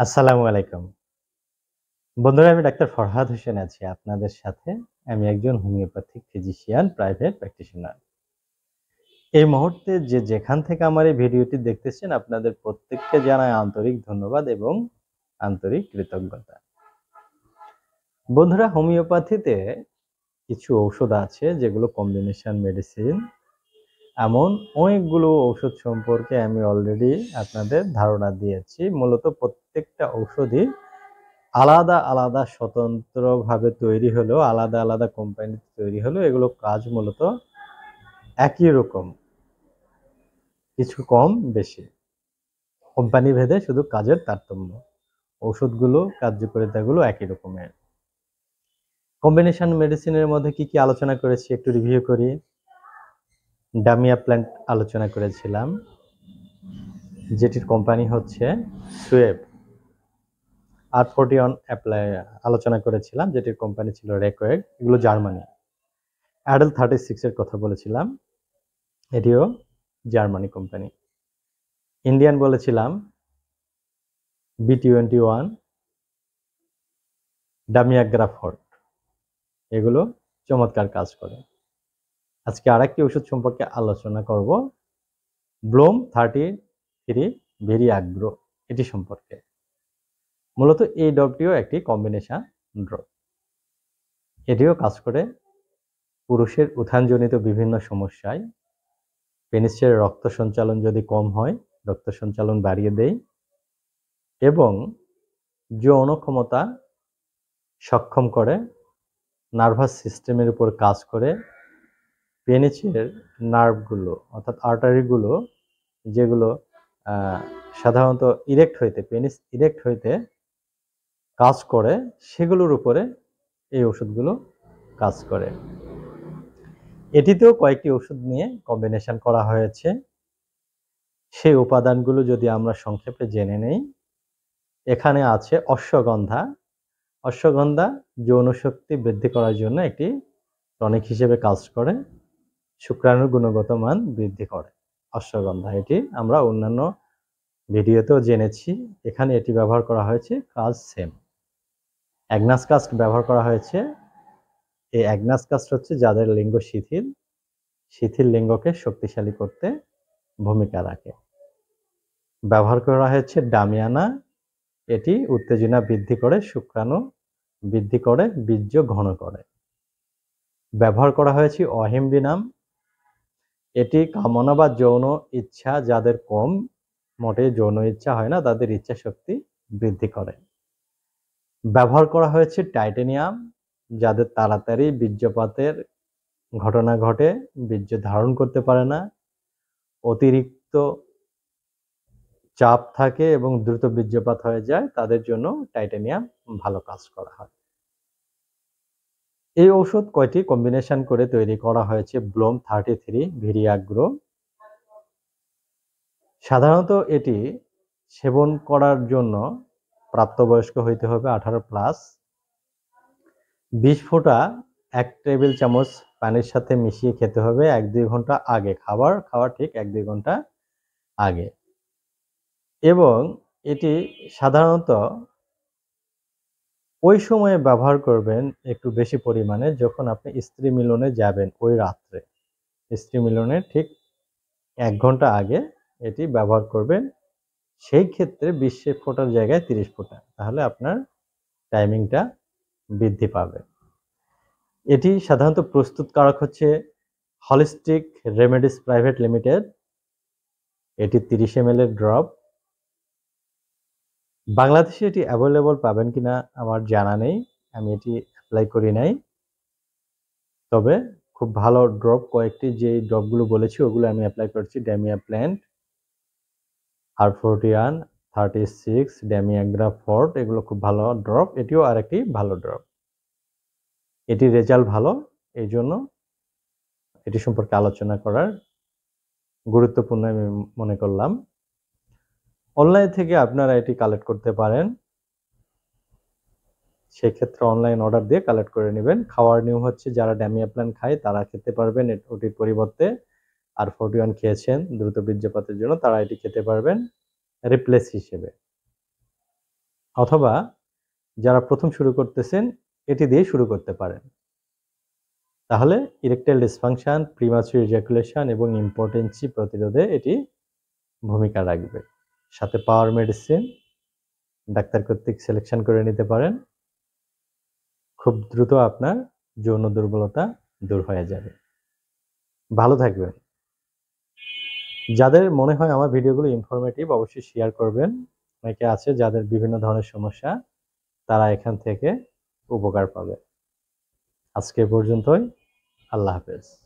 আসসালামু আলাইকুম। বন্ধুরা, আমি ডাক্তার ফরহাদ হোসেন আছি আপনাদের সাথে। আমি একজন হোমিওপ্যাথিক ফিজিশিয়ান, প্রাইভেট প্র্যাকটিশনার। এই মুহূর্তে যে যেখান থেকে আমার এই ভিডিওটি দেখতেছেন, আপনাদের প্রত্যেককে জানাই আন্তরিক ধন্যবাদ এবং আন্তরিক কৃতজ্ঞতা। বন্ধুরা, হোমিওপ্যাথিতে কিছু ঔষধ আছে যেগুলো কম্বিনেশন মেডিসিন এমন অনেকগুলো ঔষধ সম্পর্কে আমি অলরেডি আপনাদের ধারণা দিয়েছি। মূলত প্রত্যেকটা ঔষধই আলাদা আলাদা স্বতন্ত্রভাবে তৈরি হলেও, আলাদা আলাদা কোম্পানিতে তৈরি হলেও এগুলো কাজ মূলত একই রকম। কিছু কম, বেশি। কোম্পানি ভেদে শুধু কাজের তারতম্য। ঔষধগুলো, কার্যকারিতাগুলো একই রকমের। কম্বিনেশন মেডিসিনের মধ্যে কি কি আলোচনা করেছি একটু রিভিউ করি। ডামিয়া প্ল্যান্ট আলোচনা করেছিলাম, যেটির কোম্পানি হচ্ছে সুয়েব আর ফোর্টি অন অ্যাপ্লাই আলোচনা করেছিলাম, যেটির কোম্পানি ছিল রেকোয়েড এগুলো জার্মানি অ্যাডেল থার্টি সিক্সের কথা বলেছিলাম, এটিও জার্মানি কোম্পানি ইন্ডিয়ান বলেছিলাম বি টোয়েন্টি ওয়ান ডামিয়া ডামিয়াগ্রাফট এগুলো চমৎকার কাজ করে। আজকে আরেকটি ওষুধ সম্পর্কে আলোচনা করব। ব্লোম থার্টি থ্রি ভেরি আগ্রো, এটি সম্পর্কে। মূলত এই ড্রপটিও একটি কম্বিনেশন ড্রপ এটিও কাজ করে পুরুষের উত্থানজনিত বিভিন্ন সমস্যায়। পেনিসের রক্ত সঞ্চালন যদি কম হয়, রক্ত সঞ্চালন বাড়িয়ে দেয় এবং যৌন ক্ষমতা সক্ষম করে, নার্ভাস সিস্টেমের উপর কাজ করে পেনিসের নার্ভগুলো, অর্থাৎ আর্টারিগুলো, যেগুলো সাধারণত ইরেক্ট হইতে, পেনিস ইরেক্ট হইতে কাজ করে, সেগুলোর উপরে এই ওষুধগুলো কাজ করে। এটিতেও কয়েকটি ওষুধ নিয়ে কম্বিনেশন করা হয়েছে। সেই উপাদানগুলো যদি আমরা সংক্ষেপে জেনে নেই, এখানে আছে অশ্বগন্ধা। অশ্বগন্ধা যৌনশক্তি বৃদ্ধি করার জন্য একটি টনিক হিসেবে কাজ করে। শুক্রাণুর গুণগত মান বৃদ্ধি করে। অশ্বগন্ধা, এটি আমরা অন্যান্য ভিডিওতেও জেনেছি। এখানে এটি ব্যবহার করা হয়েছে কাজ সেম অ্যাগনাস কাস্ট ব্যবহার করা হয়েছে। এই অ্যাগনাস কাস্ট হচ্ছে যাদের লিঙ্গ শিথিল। শিথিল লিঙ্গকে শক্তিশালী করতে ভূমিকা রাখে। ব্যবহার করা হয়েছে ডামিয়ানা। এটি উত্তেজনা বৃদ্ধি করে, শুক্রাণু বৃদ্ধি করে, বীর্য ঘন করে। ব্যবহার করা হয়েছে অহিমবিনাম এটি কামনা বা যৌন ইচ্ছা যাদের কম মোটে যৌন ইচ্ছা হয় না, তাদের ইচ্ছা শক্তি বৃদ্ধি করে। ব্যবহার করা হয়েছে টাইটেনিয়াম, যাদের তাড়াতাড়ি বীর্যপাতের ঘটনা ঘটে, বীর্য ধারণ করতে পারে না, অতিরিক্ত চাপ থাকে এবং দ্রুত বীর্যপাত হয়ে যায়, তাদের জন্য টাইটেনিয়াম ভালো কাজ করা হয়। এই ঔষধ কয়টি কম্বিনেশন করে তৈরি করা হয়েছে? ব্লোম থার্টি থ্রি ভিরিয়াগ্রো সাধারণত এটি সেবন করার জন্য প্রাপ্তবয়স্ক হইতে হবে আঠারো প্লাস বিশ ফোঁটা এক টেবিল চামচ পানির সাথে মিশিয়ে খেতে হবে এক দুই ঘণ্টা আগে। খাবার খাওয়ার ঠিক এক দুই ঘণ্টা আগে। এবং এটি সাধারণত ওই সময়ে ব্যবহার করবেন একটু বেশি পরিমাণে যখন আপনি স্ত্রী মিলনে যাবেন ওই রাত্রে। স্ত্রী মিলনের ঠিক এক ঘণ্টা আগে এটি ব্যবহার করবেন। সেই ক্ষেত্রে বিশে ফোটার জায়গায় তিরিশ ফোটা। তাহলে আপনার টাইমিংটা বৃদ্ধি পাবে। এটি সাধারণত প্রস্তুতকারক হচ্ছে হলিস্টিক রেমেডিস প্রাইভেট লিমিটেড। এটি তিরিশ এম এর ড্রপ। বাংলাদেশে এটি অ্যাভেলেবল পাবেন কিনা আমার জানা নেই, আমি এটি অ্যাপ্লাই করি নাই। তবে খুব ভালো ড্রপ কয়েকটি যে ড্রপগুলো বলেছি, ওগুলো আমি অ্যাপ্লাই করছি ড্যামিয়া প্ল্যান্ট আর ফোরটিয়ান থার্টি সিক্স ড্যামিয়াগ্রা ফোর্ট এগুলো খুব ভালো ড্রপ এটিও আরেকটি ভালো ড্রপ এটি রেজাল্ট ভালো, এই জন্য এটি সম্পর্কে আলোচনা করার গুরুত্বপূর্ণ আমি মনে করলাম। অনলাইন থেকে আপনারা এটি কালেক্ট করতে পারেন। সেক্ষেত্রে অনলাইন অর্ডার দিয়ে কালেক্ট করে নেবেন। খাওয়ার নিয়ম হচ্ছে, যারা ড্যামিয়া প্ল্যান খায়, তারা খেতে পারবেন ওটির পরিবর্তে। আর ফোর্টি ওয়ান খেয়েছেন, দ্রুত বীর্যপাতের জন্য তারা এটি খেতে পারবেন রিপ্লেস হিসেবে। অথবা যারা প্রথম শুরু করতেছেন, এটি দিয়ে শুরু করতে পারেন। তাহলে ইরেকটাইল ডিসফাংশন প্রিমাচুর ইজাকুলেশন এবং ইম্পর্টেন্সি প্রতিরোধে এটি ভূমিকা রাখবে। সাথে পাওয়ার মেডিসিন ডাক্তার কর্তৃক সিলেকশন করে নিতে পারেন। খুব দ্রুত আপনার যৌন দুর্বলতা দূর হয়ে যাবে। ভালো থাকবেন। যাদের মনে হয় আমার ভিডিওগুলো ইনফরমেটিভ অবশ্যই শেয়ার করবেন। অনেকে আছে যাদের বিভিন্ন ধরনের সমস্যা, তারা এখান থেকে উপকার পাবে। আজকে পর্যন্তই। আল্লাহ হাফেজ।